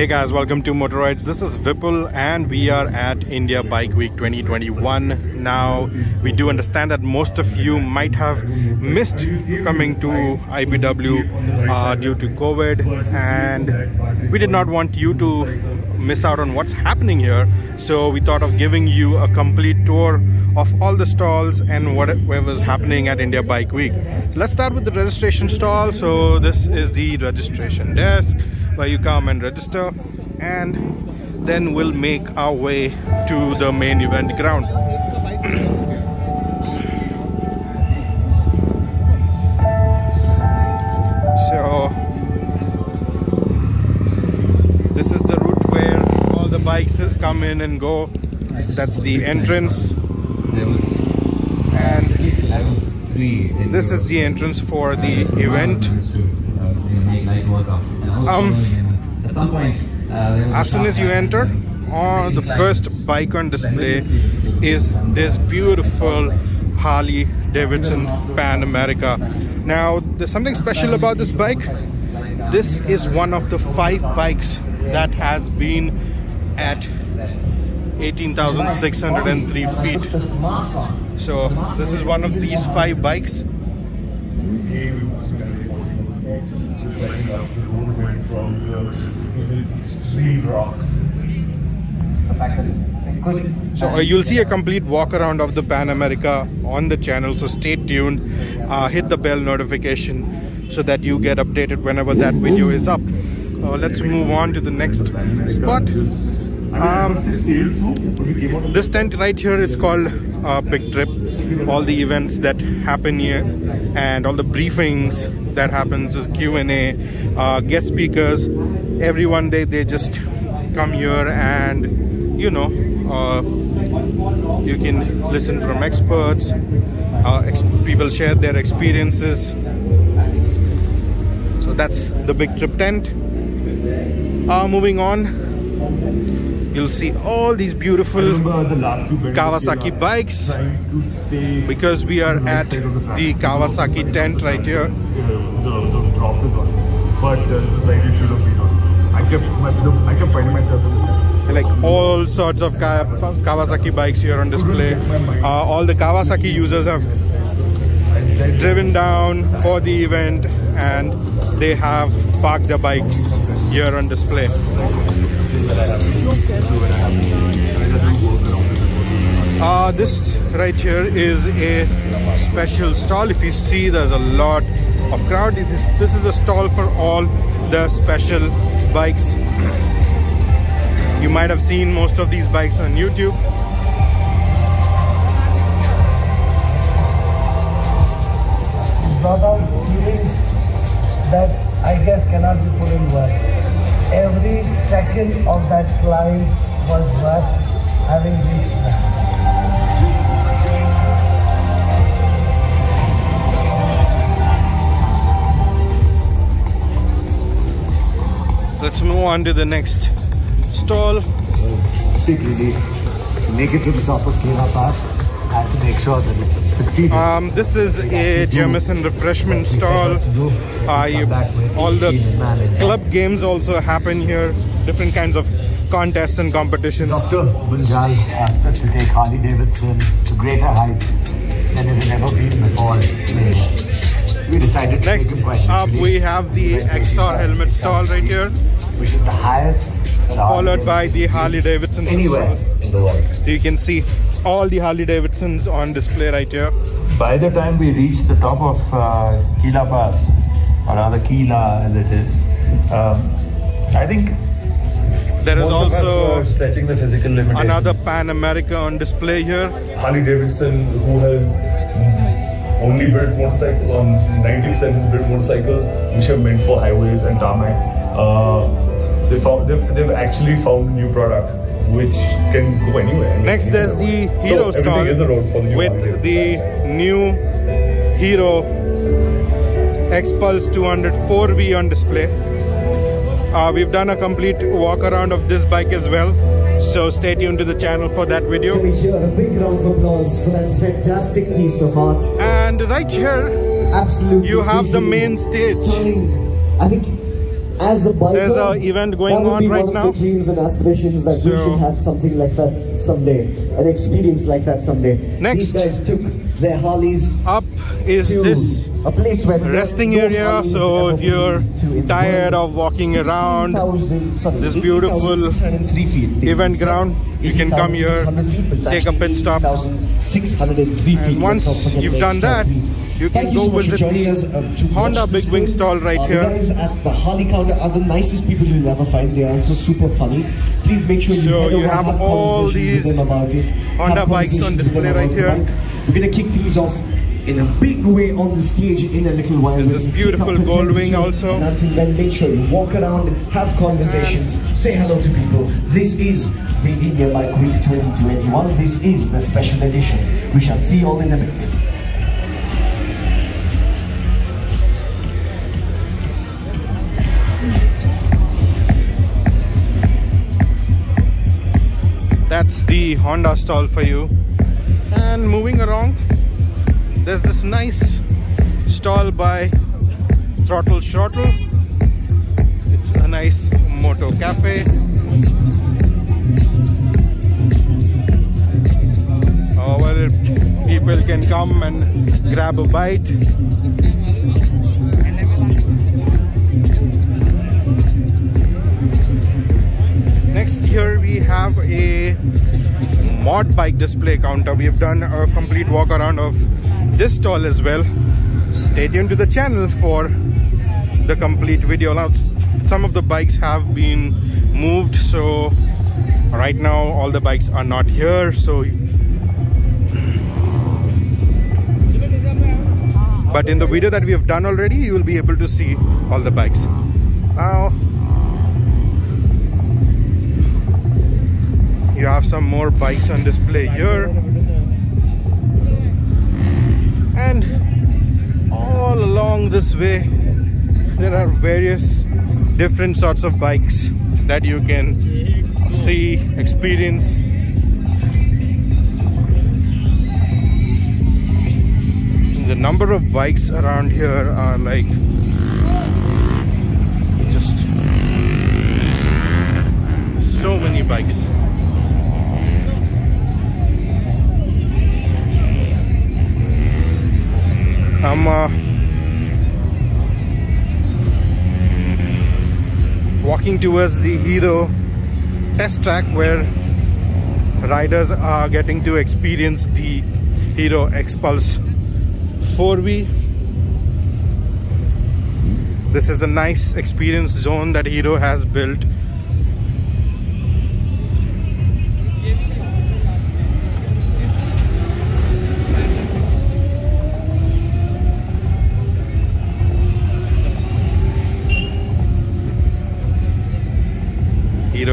Hey guys, welcome to Motoroids. This is Vipul and we are at India Bike Week 2021. Now, we do understand that most of you might have missed coming to IBW uh, due to COVID and we did not want you to miss out on what's happening here. So we thought of giving you a complete tour of all the stalls and whatever's happening at India Bike Week. Let's start with the registration stall. So this is the registration desk where you come and register and then we'll make our way to the main event ground. so this is the route where all the bikes come in and go. That's the entrance. And this is the entrance for the event. Um, as soon as you enter, on the first bike on display is this beautiful Harley Davidson Pan America. Now, there's something special about this bike. This is one of the five bikes that has been at 18,603 feet. So, this is one of these five bikes so uh, you'll see a complete walk around of the Pan America on the channel. So stay tuned. Uh, hit the bell notification so that you get updated whenever that video is up. Uh, let's move on to the next spot. Um, this tent right here is called uh, Big Trip. All the events that happen here and all the briefings that happens q&a uh, guest speakers everyone they they just come here and you know uh, you can listen from experts uh, ex people share their experiences. So that's the big trip tent. Uh, moving on you'll see all these beautiful Kawasaki bikes because we are at the Kawasaki tent right here. Drop is on but the should have been on I kept, I kept finding myself like all sorts of Kawasaki bikes here on display. Uh, all the Kawasaki users have driven down for the event and they have parked their bikes here on display this right here is a special stall. If you see, there's a lot of crowd. This is a stall for all the special bikes. You might have seen most of these bikes on YouTube. brought out feelings that I guess cannot be put in words. Every second of that climb was worth having reached that. Let's move on to the next stall. Big relief. Make it to the top of Keva Pass. I have make sure that it's succeeded. Um, this is a Jameson refreshment stall. Uh, all the club games also happen here. Different kinds of contests and competitions. Dr. Bunjal asked us to take Harley Davidson to greater heights than it had ever been before we decided Next up, we have the XR helmet stall right here, which is the highest, followed by the Harley Davidson. Anywhere in the world. So you can see all the Harley Davidsons on display right here. By the time we reach the top of uh, Kila Pass, or rather Kila as it is, um, I think there is Most also stretching the physical limit. Another Pan America on display here. Harley Davidson, who has only built motorcycles, on 90% has built motorcycles which are meant for highways and tarmac. Uh, they found, they've, they've actually found a new product which can go anywhere. Next, there's the Hero so stall the with the new Hero X Pulse 200 4V on display. Uh, we've done a complete walk around of this bike as well. So stay tuned to the channel for that video. Can we hear a big round of applause for that fantastic piece of art? And right here, absolutely, you have the main stage. Stunning. I think as a biker, There's a event going on right one now. of the dreams and aspirations that we should have something like that someday, an experience like that someday. Next. These guys took their Harleys Up is to this a place where resting no area, so if you're been to in the tired of walking around 16,000 sorry, this beautiful 18,603 feet. Event ground, you can come here, feet, take a pit stop. 18,603 feet. And once Let's not forget you've done that, feet. You can Thank go you so much for visit joining the us uh, to Honda Big Wing stall right Uh, here. Guys at the Harley counter are the nicest people you'll ever find. They are also super funny. Please make sure you So you have have all conversations these with them about it. Honda Have bikes on display right here. We're gonna kick things off in a big way on the stage in a little while. There's this beautiful gold wing also. And until then, make sure you walk around, have conversations, say hello to people. This is the India Bike Week 2021. This is the special edition. We shall see you all in a bit. That's the Honda stall for you. And moving along, there's this nice stall by Throttle Shrottle. It's a nice moto cafe. Uh, where people can come and grab a bite. Here we have a mod bike display counter. We have done a complete walk around of this stall as well. Stay tuned to the channel for the complete video. Now some of the bikes have been moved so right now all the bikes are not here so but in the video that we have done already you will be able to see all the bikes. Now you have some more bikes on display here. And all along this way there are various different sorts of bikes that you can see experience. The number of bikes around here are like just so many bikes I'm uh, walking towards the Hero test track where riders are getting to experience the Hero X Pulse 4V. This is a nice experience zone that Hero has built.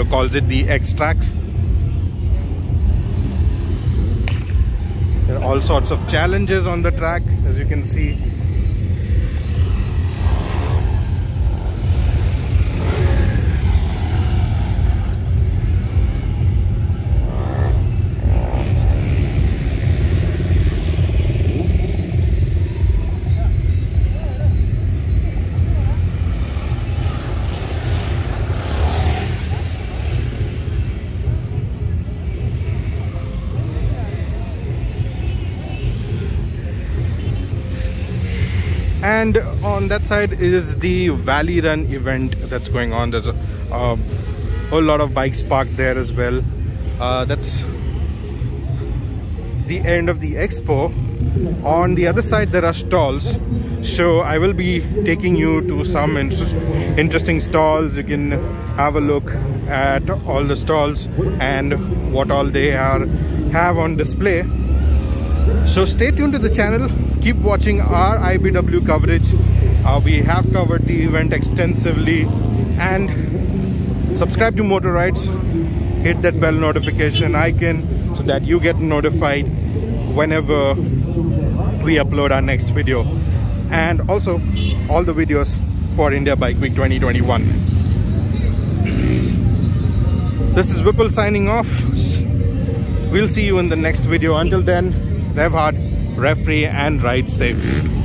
Calls it the X Tracks. There are all sorts of challenges on the track, as you can see. And on that side is the valley run event that's going on. There's a, a whole lot of bikes parked there as well. Uh, that's the end of the expo. On the other side there are stalls. So i will be taking you to some in interesting stalls. You can have a look at all the stalls and what all they are have on display so stay tuned to the channel. Keep watching our ibw coverage. Uh, we have covered the event extensively. And subscribe to Motoroids hit that bell notification icon so that you get notified whenever we upload our next video. And also all the videos for india bike week 2021 this is Vipul signing off. We'll see you in the next video. Until then rev hard rev free and ride safe